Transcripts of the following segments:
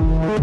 We'll.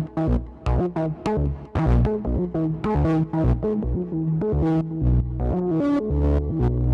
Thank you.